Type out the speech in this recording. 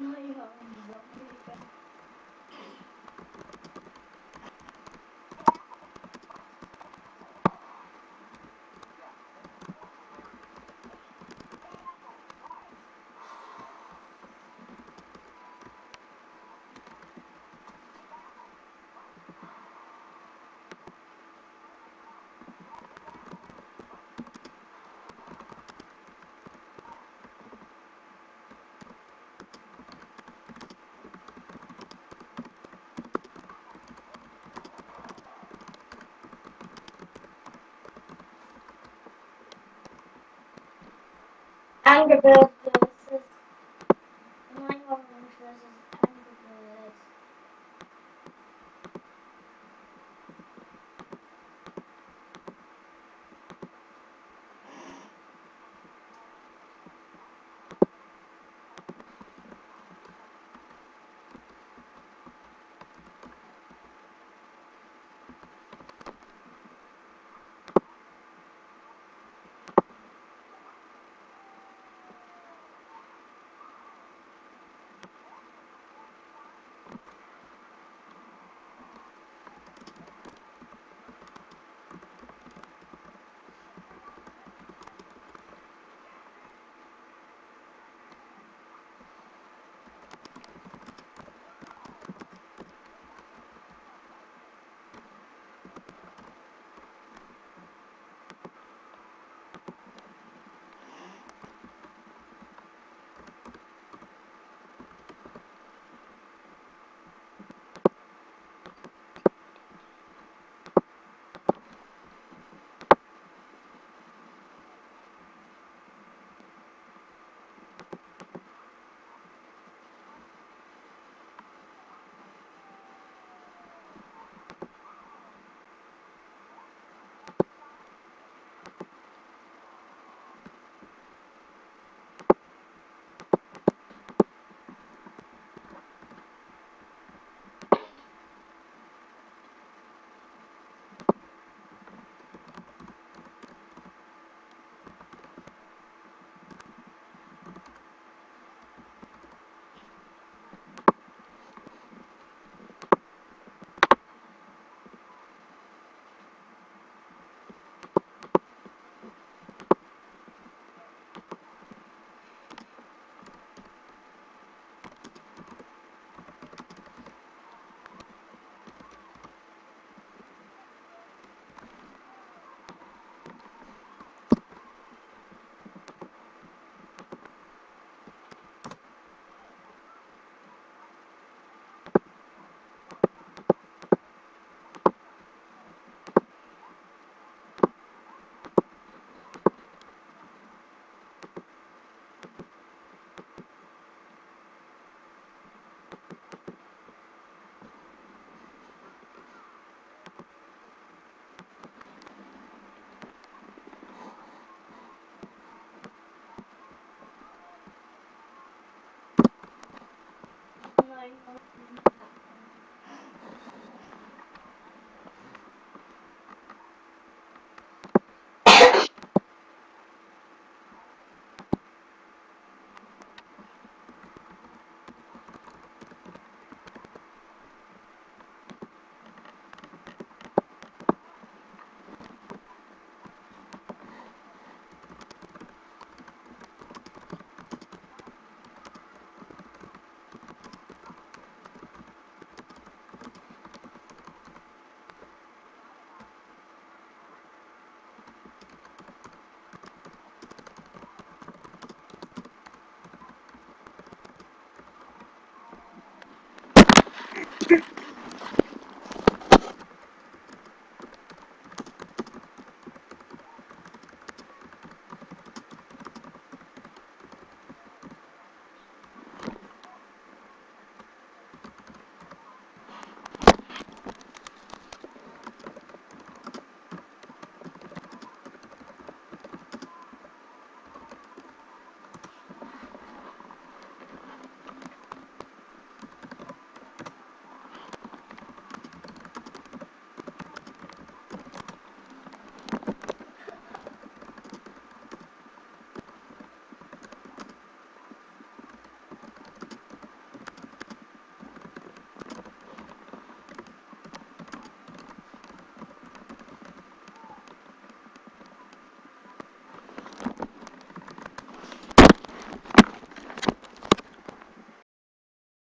No, you. Angry Birds versus Angry Birds. Nine えっ?